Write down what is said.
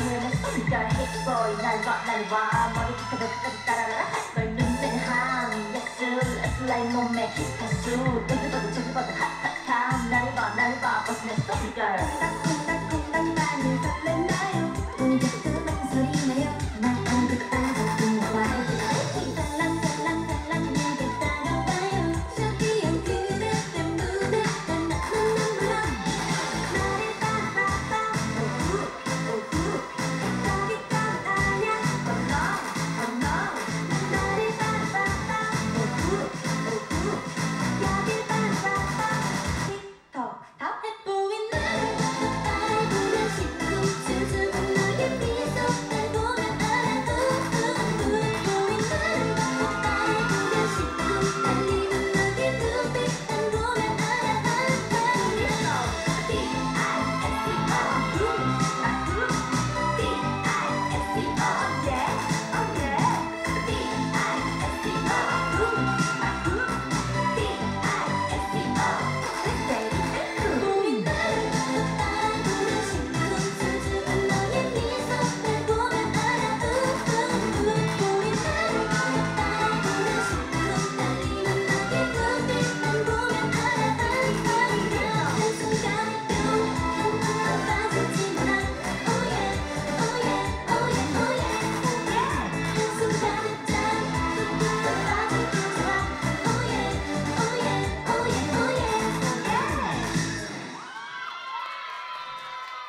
하늘에 손자라 햇보이 날 만나와 머리 깊어도 따라라 널 눈매는 항 예술 슬라이 몸에 기타 수 여기봐도 저기봐도 핫핫함 나를 봐 나를 봐 What's next, girl